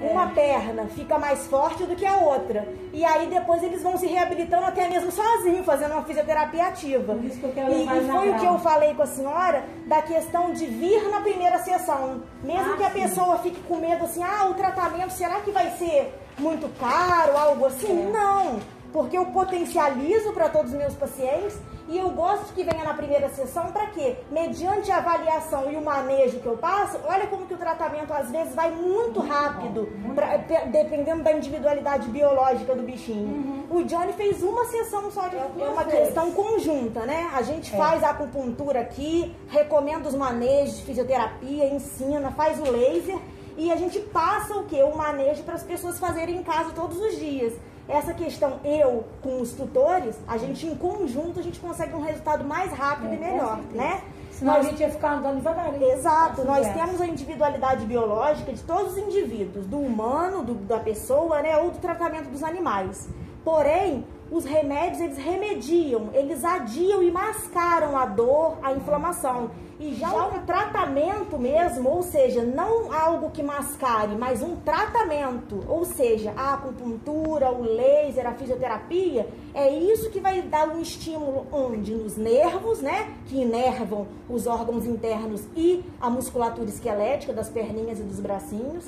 Uma perna fica mais forte do que a outra. E aí depois eles vão se reabilitando até mesmo sozinhos, fazendo uma fisioterapia ativa. Por isso que eu quero E, e foi o que eu falei com a senhora da questão de vir na primeira sessão. Mesmo Ah, que a sim. pessoa fique com medo assim, ah, o tratamento será que vai ser muito caro, algo assim? É. Não, porque eu potencializo para todos os meus pacientes e eu gosto que venha na primeira sessão para quê? Mediante a avaliação e o manejo que eu passo, olha como que o tratamento às vezes vai muito rápido, muito pra- pe- dependendo da individualidade biológica do bichinho. O Johnny fez uma sessão só de é uma questão conjunta, né? A gente É. faz a acupuntura aqui, recomenda os manejos de fisioterapia, ensina, faz o laser e a gente passa o que? O manejo para as pessoas fazerem em casa todos os dias. Essa questão, eu com os tutores, a gente em conjunto, a gente consegue um resultado mais rápido É, e melhor, né? Senão Nós- a gente ia ficar andando devagarinho. Exato, nós É. temos a individualidade biológica de todos os indivíduos, do humano, do- da pessoa, né, ou do tratamento dos animais. Porém, os remédios eles remediam, eles adiam e mascaram a dor, a inflamação. E já o tratamento mesmo, ou seja, não algo que mascare, mas um tratamento, ou seja, a acupuntura, o laser, a fisioterapia, é isso que vai dar um estímulo onde nos nervos, né, que inervam os órgãos internos e a musculatura esquelética das perninhas e dos bracinhos.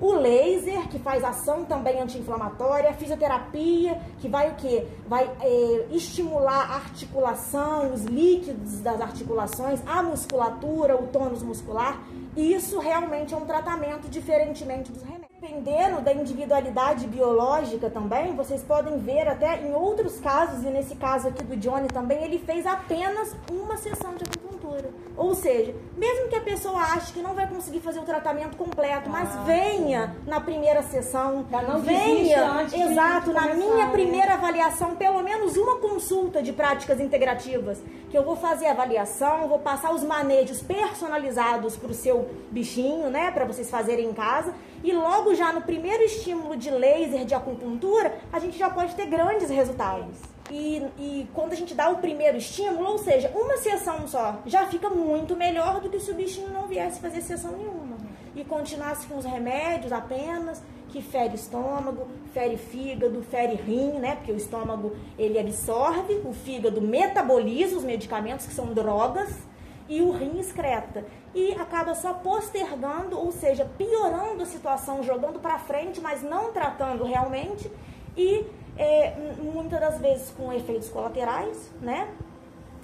O laser, que faz ação também anti-inflamatória, fisioterapia, que vai o quê? Vai eh, estimular a articulação, os líquidos das articulações, a musculatura, o tônus muscular. Isso realmente é um tratamento diferentemente dos remédios. Dependendo da individualidade biológica também, vocês podem ver até em outros casos, e nesse caso aqui do Johnny também, ele fez apenas uma sessão de acupuntura. Ou seja, mesmo que a pessoa ache que não vai conseguir fazer o tratamento completo, mas Ah, venha na primeira sessão, não venha, exato, na começar, minha né? primeira avaliação, pelo menos uma consulta de práticas integrativas, que eu vou fazer a avaliação, vou passar os manejos personalizados para o seu bichinho, né, para vocês fazerem em casa, e logo já no primeiro estímulo de laser, de acupuntura, a gente já pode ter grandes resultados. E, e quando a gente dá o primeiro estímulo, ou seja, uma sessão só, já fica muito melhor do que se o bichinho não viesse fazer sessão nenhuma. E continuasse com os remédios apenas, que fere estômago, fere fígado, fere rim, né? Porque o estômago ele absorve, o fígado metaboliza os medicamentos que são drogas e o rim excreta. E acaba só postergando, ou seja, piorando a situação, jogando para frente, mas não tratando realmente e é, muitas das vezes com efeitos colaterais, né?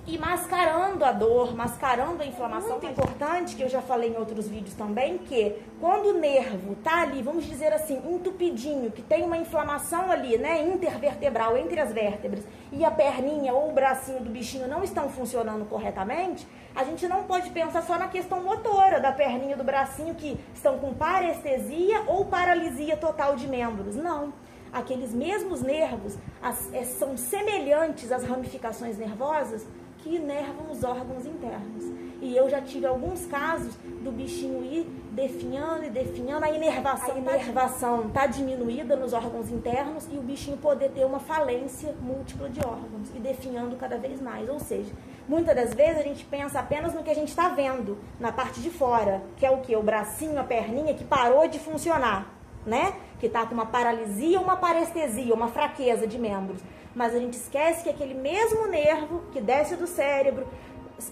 E mascarando a dor, mascarando a inflamação. Muito importante, que eu já falei em outros vídeos também, que quando o nervo tá ali, vamos dizer assim, entupidinho, que tem uma inflamação ali, né, intervertebral, entre as vértebras, e a perninha ou o bracinho do bichinho não estão funcionando corretamente, a gente não pode pensar só na questão motora da perninha e do bracinho que estão com parestesia ou paralisia total de membros. Não aqueles mesmos nervos as- é, são semelhantes às ramificações nervosas que inervam os órgãos internos. E eu já tive alguns casos do bichinho ir definhando e definhando, a inervação, a inervação tá diminuída nos órgãos internos e o bichinho poder ter uma falência múltipla de órgãos e definhando cada vez mais. Ou seja, muitas das vezes a gente pensa apenas no que a gente está vendo, na parte de fora, que é o que? O bracinho, a perninha que parou de funcionar né? Que tá com uma paralisia, uma parestesia, uma fraqueza de membros. Mas a gente esquece que aquele mesmo nervo que desce do cérebro,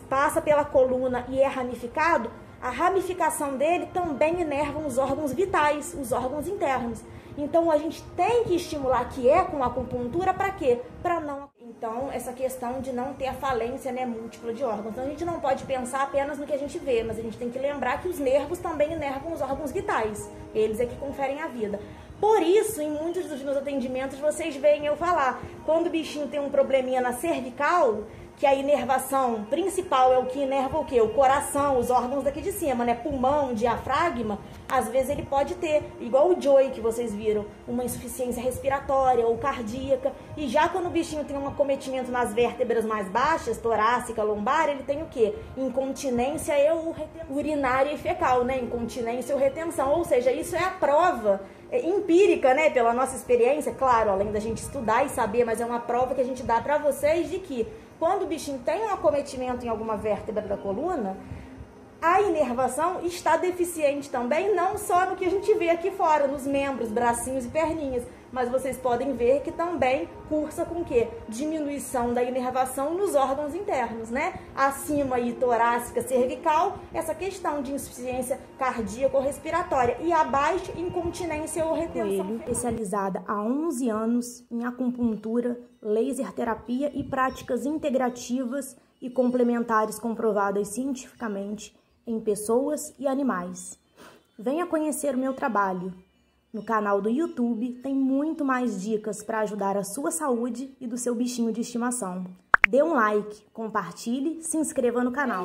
passa pela coluna e é ramificado, a ramificação dele também inerva os órgãos vitais, os órgãos internos. Então a gente tem que estimular que é com acupuntura para quê? Para não então essa questão de não ter a falência né, múltipla de órgãos. Então a gente não pode pensar apenas no que a gente vê, mas a gente tem que lembrar que os nervos também inervam os órgãos vitais. Eles é que conferem a vida. Por isso, em muitos dos meus atendimentos, vocês veem eu falar, quando o bichinho tem um probleminha na cervical, que a inervação principal é o que inerva o quê? O coração, os órgãos daqui de cima, né? Pulmão, diafragma. Às vezes ele pode ter, igual o Joey que vocês viram, uma insuficiência respiratória ou cardíaca. E já quando o bichinho tem um acometimento nas vértebras mais baixas, torácica, lombar, ele tem o quê? Incontinência ou urinária e fecal, né? Incontinência ou retenção. Ou seja, isso é a prova é, empírica, né, pela nossa experiência, claro, além da gente estudar e saber, mas é uma prova que a gente dá para vocês de que quando o bichinho tem um acometimento em alguma vértebra da coluna, a inervação está deficiente também, não só no que a gente vê aqui fora, nos membros, bracinhos e perninhas, mas vocês podem ver que também cursa com que diminuição da inervação nos órgãos internos, né? Acima aí torácica, cervical, essa questão de insuficiência cardíaca ou respiratória e abaixo incontinência ou retenção. Coelho, especializada há 11 anos em acupuntura, laser terapia e práticas integrativas e complementares comprovadas cientificamente em pessoas e animais. Venha conhecer o meu trabalho. No canal do YouTube tem muito mais dicas para ajudar a sua saúde e do seu bichinho de estimação. Dê um like, compartilhe, se inscreva no canal.